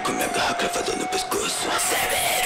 com minha garra cravada no pescoço. Severo.